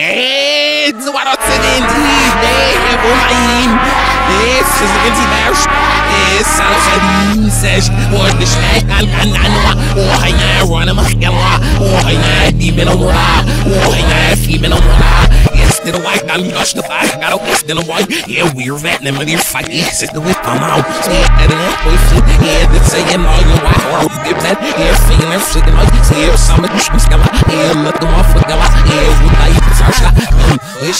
Eee, du war doch zu den Tief, nee, wo mein Eee, zu den Tief, Eee, Salafadin, Sesh, what the Shaq, Al Kananwa, oh, I a Mahkawa, oh, I know, Dibin Omura, oh, I know, Fibin Omura, Still a white, I'm gosh the white, your the whip, I'm out, flip, yeah, saying all you want, or yeah, feeling, the shit,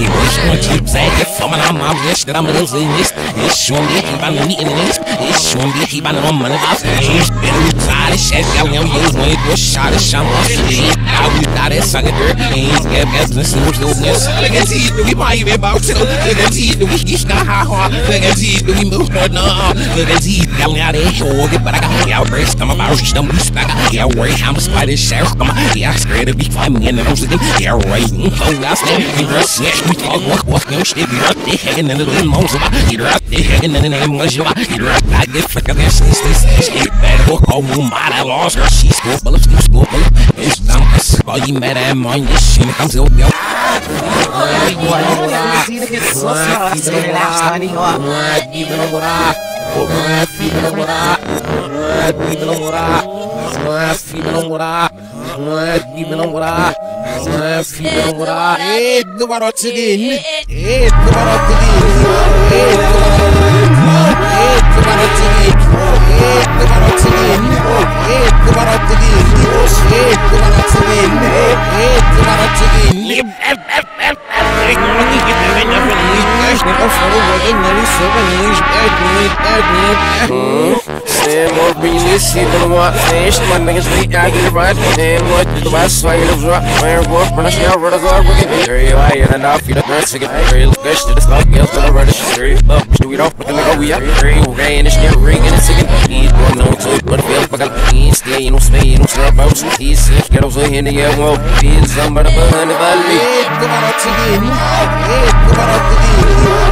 you say, if I'm an I'm wish that I'm a in this, it's showing me, keep on meeting this, it's showing me, keep on on money, I've been inside, shit, got me on you, when it was shot, it's shot, now we got it, suck it, dirt, ain't get business, and we're doing this. Look at you, we might even about to. Look at you, we get not high hard. Look at you, we move more now. Look at you, got me out of here, get I got yeah, breaks, come about, them back. Yeah, right, I'm a spider, share, come on. Yeah, scared to be fine, and I'm looking. Yeah, right, oh, that's them. You dress, snatch, we talk, walk, walk, no shit, you're up there, hanging in the little moans, you're up there, hanging in the name of you, you're up, I get flick of that, stay, stay, stay, bad, oh, oh, my, I lost her, she's school, bullet, school, bullet, it's down, all you mad at mine, this shit comes over, yo. Edo barotsigin, edo barotsigin, edo barotsigin, More business, see the what fish, my niggas leak, I get it right. And what the best way to drop, where work, when I shall run a guard, we get very high and enough, you know, that's a good very good to the stock, else to the run, it's very up, do we don't put the nigga, we are very rain, it's never ring, and it's a good beat, one no to but it feels like a bean, stay, you know, stay, you know, start about some keys, get over here, and yeah, well, be somebody behind the valley. edo barotsigin, edo barotsigin, edo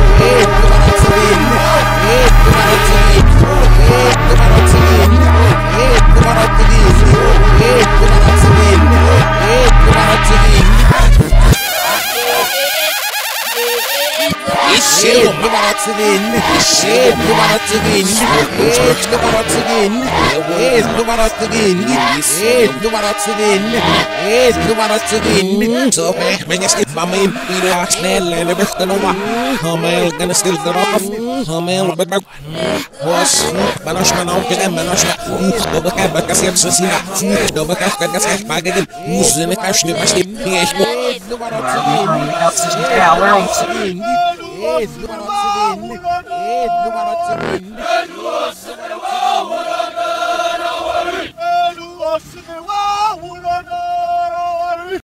Han är gonna still the rock. Han är but but was banos man auch gegen banos. Då bakar bakar sig så sina. Då bakar bakar sig baggen. Musen är kanske pas ni ich mo. Edo barotsigin, edo barotsigin, edo barotsigin, edo barotsigin.